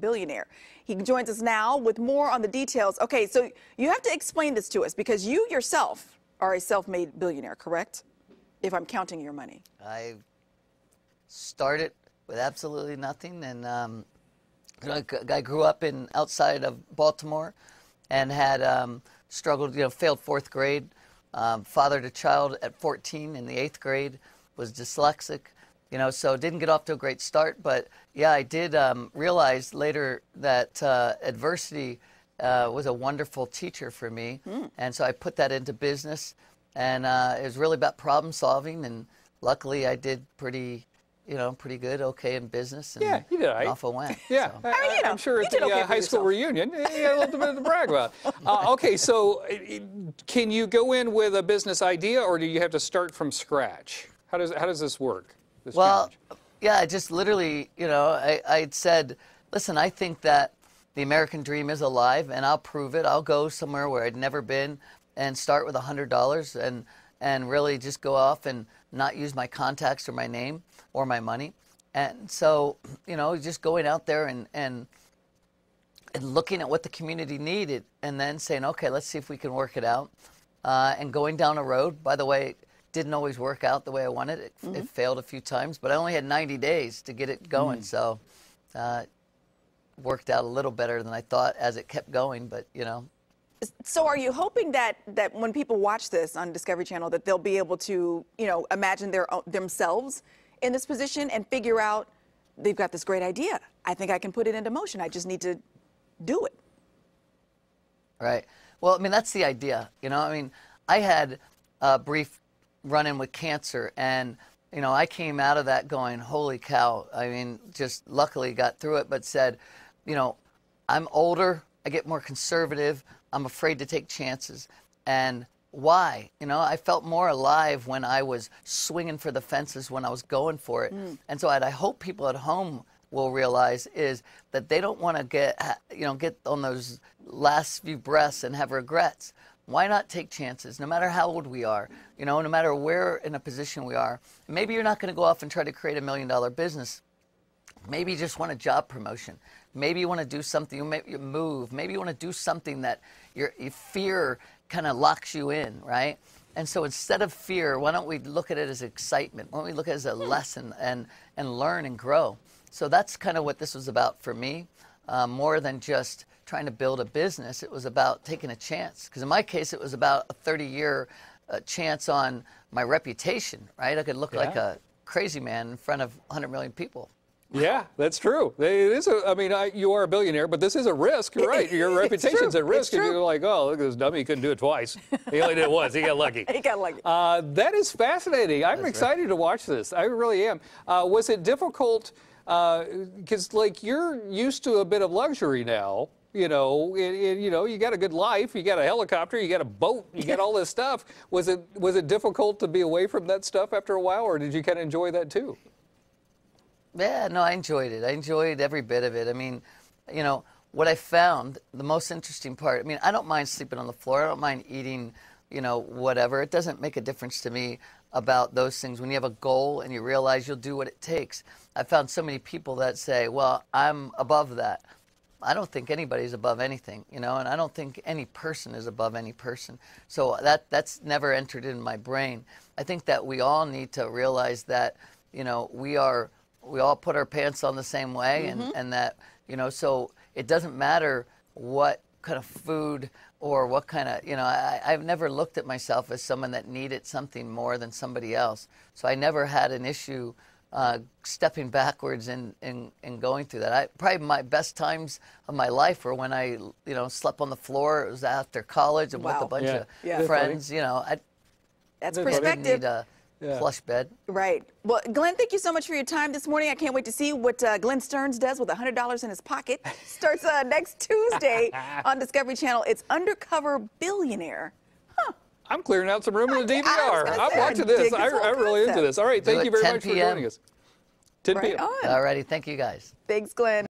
billionaire. He joins us now with more on the details. Okay, so you have to explain this to us because you yourself are a self-made billionaire, correct? If I'm counting your money. I started with absolutely nothing, and um, I grew up in outside of Baltimore, and had um, struggled. You know, failed fourth grade. Um, fathered a child at 14 in the eighth grade. Was dyslexic you know, so didn't get off to a great start. But yeah, I did um, realize later that uh, adversity uh, was a wonderful teacher for me, mm. and so I put that into business, and uh, it was really about problem solving. And luckily, I did pretty. You know, pretty good, okay in business. And yeah, you did. Right. Off I went. Yeah, so. I, mean, you know, I'm sure at the okay uh, high school reunion, you had a little bit to brag about. Uh, okay, so can you go in with a business idea, or do you have to start from scratch? How does how does this work? This well, challenge? yeah, just literally, you know, I, I said, listen, I think that the American dream is alive, and I'll prove it. I'll go somewhere where I'd never been and start with $100 and, and really just go off and not use my contacts or my name or my money. And so, you know, just going out there and, and, and looking at what the community needed and then saying, okay, let's see if we can work it out. Uh, and going down a road, by the way, didn't always work out the way I wanted. It, mm-hmm. it failed a few times, but I only had 90 days to get it going. Mm. So uh, worked out a little better than I thought as it kept going. But you know. So are you hoping that that when people watch this on Discovery Channel that they'll be able to you know imagine their themselves in this position and figure out they've got this great idea. I think I can put it into motion. I just need to do it. Right. Well, I mean that's the idea. You know, I mean I had a brief running with cancer. And you know i came out of that going holy cow. I mean just luckily got through it but said you know i'm older. I get more conservative. I'm afraid to take chances. And why? You know i felt more alive when i was swinging for the fences when i was going for it. Mm. and so i hope people at home will realize is that they don't want to get you know get on those last few breaths and have regrets why not take chances, no matter how old we are, you know, no matter where in a position we are? Maybe you're not going to go off and try to create a million dollar business. Maybe you just want a job promotion. Maybe you want to do something, you, you move. Maybe you want to do something that your, your fear kind of locks you in, right? And so instead of fear, why don't we look at it as excitement? Why don't we look at it as a hmm. lesson and, and learn and grow? So that's kind of what this was about for me, uh, more than just trying to build a business. It was about taking a chance. Because in my case, it was about a 30 year uh, chance on my reputation, right? I could look yeah. like a crazy man in front of 100 million people. Yeah, that's true. It is. A, I mean, I, you are a billionaire, but this is a risk, right? Your reputation's at risk, and you're like, oh, look at this dummy. He couldn't do it twice. He only did it once. He got lucky. he got lucky. Uh, that is fascinating. I'm that's excited right. to watch this. I really am. Uh, was it difficult? Because, uh, like, you're used to a bit of luxury now you know, it, it, you know, you got a good life, you got a helicopter, you got a boat, you got all this stuff. Was it was it difficult to be away from that stuff after a while, or did you kind of enjoy that too? Yeah, no, I enjoyed it. I enjoyed every bit of it. I mean, you know, what I found the most interesting part. I mean, I don't mind sleeping on the floor. I don't mind eating, you know, whatever. It doesn't make a difference to me about those things. When you have a goal and you realize you'll do what it takes. I found so many people that say, "Well, I'm above that." I don't think anybody's above anything, you know, and I don't think any person is above any person. So that that's never entered in my brain. I think that we all need to realize that, you know, we are we all put our pants on the same way mm-hmm. and, and that, you know, so it doesn't matter what kind of food or what kind of, you know, I, I've never looked at myself as someone that needed something more than somebody else. So I never had an issue uh, stepping backwards and, and, and going through that. I, probably my best times of my life were when I, you know, slept on the floor. It was after college and wow. with a bunch yeah. of yeah. friends. You know, I, that's perspective. Need a yeah. plush bed. Right. Well, Glenn, thank you so much for your time this morning. I can't wait to see what uh, Glenn Stearns does with $100 in his pocket. Starts uh, next Tuesday on Discovery Channel. It's Undercover Billionaire. I'm clearing out some room in the DVR. I'm watching this. I, am really into this. All right. Thank you very much for joining us. 10 p.m. All righty. Thank you, guys. Thanks, Glenn.